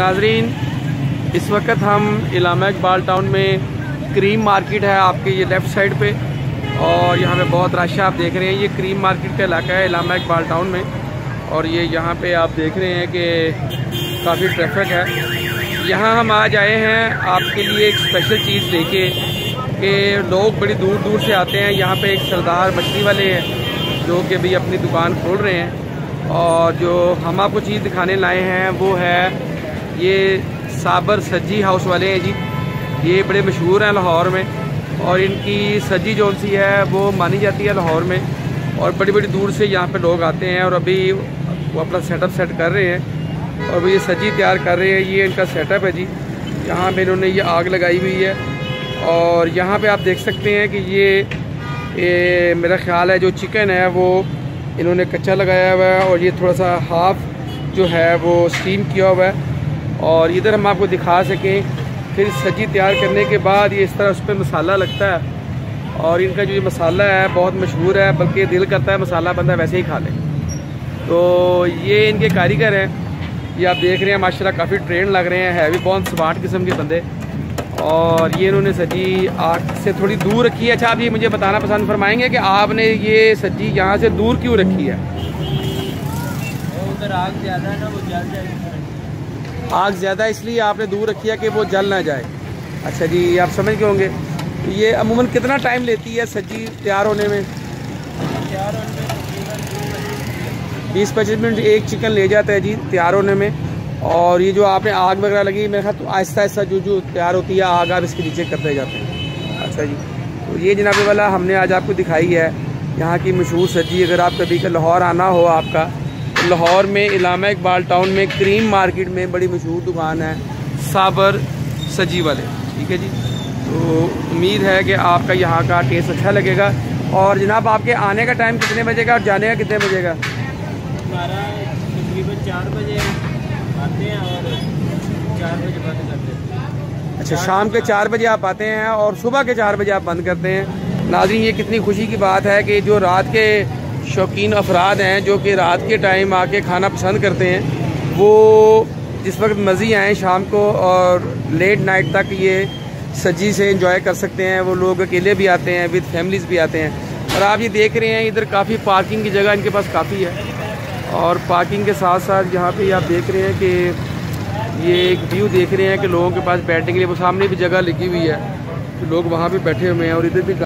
नाजरीन, इस वक्त हम इलामा इकबाल टाउन में क्रीम मार्केट है आपके ये लेफ़्ट साइड पे और यहाँ पे बहुत रश आप देख रहे हैं, ये क्रीम मार्केट का इलाका है इलामा इकबाल टाउन में और ये यहाँ पे आप देख रहे हैं कि काफ़ी ट्रैफ़िक है। यहाँ हम आज आए हैं, आपके लिए एक स्पेशल चीज़ लेके कि लोग बड़ी दूर दूर से आते हैं। यहाँ पे एक सरदार मछली वाले हैं जो कि अभी अपनी दुकान खोल रहे हैं और जो हम आपको चीज़ दिखाने लाए हैं, वो है ये साबर सज्जी हाउस वाले हैं जी। ये बड़े मशहूर हैं लाहौर में और इनकी सज्जी जो सी है वो मानी जाती है लाहौर में और बड़ी बड़ी दूर से यहाँ पे लोग आते हैं और अभी वो अपना सेटअप सेट कर रहे हैं और वो ये सज्जी तैयार कर रहे हैं। ये इनका सेटअप है जी। यहाँ पे इन्होंने ये आग लगाई हुई है और यहाँ पे आप देख सकते हैं कि ये, ये मेरा ख्याल है जो चिकन है वो इन्होंने कच्चा लगाया हुआ है और ये थोड़ा सा हाफ़ जो है वो स्टीम किया हुआ है। और इधर हम आपको दिखा सकें, फिर सब्ज़ी तैयार करने के बाद ये इस तरह उस पर मसाला लगता है। और इनका जो ये मसाला है, बहुत मशहूर है, बल्कि दिल करता है मसाला बंदा वैसे ही खा ले। तो ये इनके कारीगर हैं। ये आप देख रहे हैं, माशाल्लाह काफ़ी ट्रेंड लग रहे हैं, हैवी बहुत स्मार्ट किस्म के बंदे। और ये इन्होंने सब्ज़ी आग से थोड़ी दूर रखी है। अच्छा आप ये मुझे बताना पसंद फरमाएँगे कि आपने ये सब्ज़ी यहाँ से दूर क्यों रखी है? उधर आग ज़्यादा है ना, वो जल जाएगी आग ज़्यादा इसलिए आपने दूर रखी है कि वो जल ना जाए। अच्छा जी, आप समझ गए होंगे। ये अमूमन कितना टाइम लेती है सब्ज़ी तैयार होने में? बीस पच्चीस मिनट एक चिकन ले जाता है जी तैयार होने में। और ये जो आपने आग वगैरह लगी, मेरे ख्याल तो आहिस्ता आहिस्ता जो जो तैयार होती है, आग आप इसके नीचे करते जाते हैं। अच्छा जी तो ये जनाबे वाला हमने आज आपको दिखाई है। यहाँ की मशहूर सब्ज़ी अगर आप कभी का लाहौर आना हो आपका लाहौर में इलामा इकबाल टाउन में क्रीम मार्केट में बड़ी मशहूर दुकान है साबर सजी वाले। ठीक है जी? तो उम्मीद है कि आपका यहाँ का टेस्ट अच्छा लगेगा। और जनाब आपके आने का टाइम कितने बजे का और जाने का कितने बजे का हमारा तकरीबन चार बजे आते हैं और चार बजे बंद करते हैं। अच्छा शाम के चार बजे आप आते हैं और सुबह के चार बजे आप बंद करते हैं। नाजरीन ये कितनी खुशी की बात है कि जो रात के शौकीन अफराद हैं जो कि रात के टाइम आके खाना पसंद करते हैं। वो जिस वक्त मज़ी आए शाम को और लेट नाइट तक ये सज्जी से इंजॉय कर सकते हैं। वो लोग अकेले भी आते हैं विद फैमिलीज़ भी आते हैं। और आप ये देख रहे हैं, इधर काफ़ी पार्किंग की जगह इनके पास काफ़ी है। और पार्किंग के साथ साथ यहाँ पे आप देख रहे हैं कि ये एक व्यू देख रहे हैं कि लोगों के पास बैठने के लिए। वो सामने भी जगह लगी हुई है तो लोग वहाँ पे बैठे हुए हैं और इधर भी